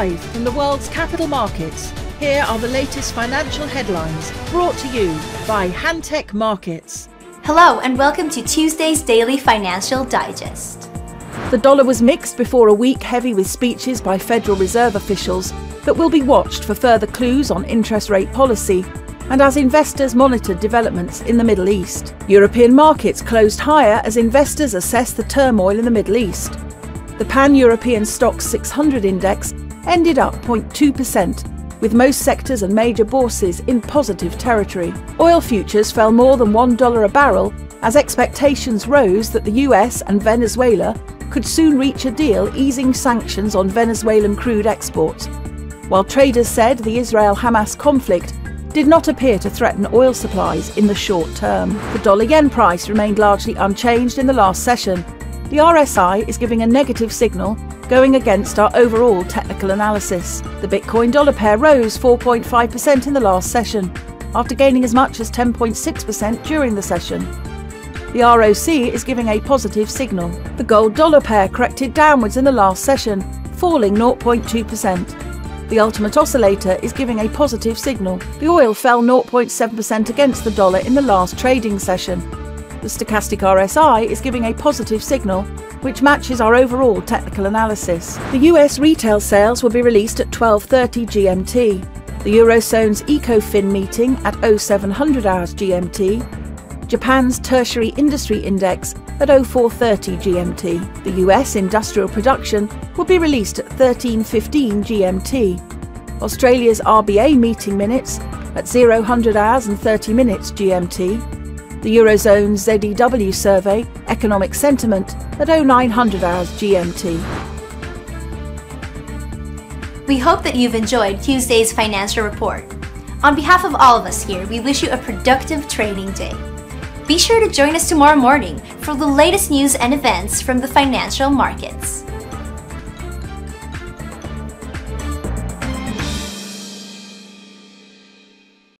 Live from the world's capital markets, here are the latest financial headlines brought to you by Hantec Markets. Hello, and welcome to Tuesday's Daily Financial Digest. The dollar was mixed before a week heavy with speeches by Federal Reserve officials that will be watched for further clues on interest rate policy and as investors monitored developments in the Middle East. European markets closed higher as investors assessed the turmoil in the Middle East. The Pan European Stoxx 600 index ended up 0.2%, with most sectors and major bourses in positive territory. Oil futures fell more than $1 a barrel as expectations rose that the US and Venezuela could soon reach a deal easing sanctions on Venezuelan crude exports, while traders said the Israel Hamas conflict did not appear to threaten oil supplies in the short term. The dollar yen price remained largely unchanged in the last session. The RSI is giving a negative signal going against our overall technical analysis. The Bitcoin dollar pair rose 4.5% in the last session, after gaining as much as 10.6% during the session. The ROC is giving a positive signal. The gold dollar pair corrected downwards in the last session, falling 0.2%. The ultimate oscillator is giving a positive signal. The oil fell 0.7% against the dollar in the last trading session. The stochastic RSI is giving a positive signal, which matches our overall technical analysis. The US retail sales will be released at 12:30 GMT. The Eurozone's ECOFIN meeting at 0700 hours GMT Japan's tertiary industry index at 0430 GMT. The US industrial production will be released at 1315 GMT. Australia's RBA meeting minutes at 0100 hours and 30 minutes GMT. The Eurozone ZEW survey, economic sentiment at 0900 hours GMT. We hope that you've enjoyed Tuesday's financial report. On behalf of all of us here, we wish you a productive trading day. Be sure to join us tomorrow morning for the latest news and events from the financial markets.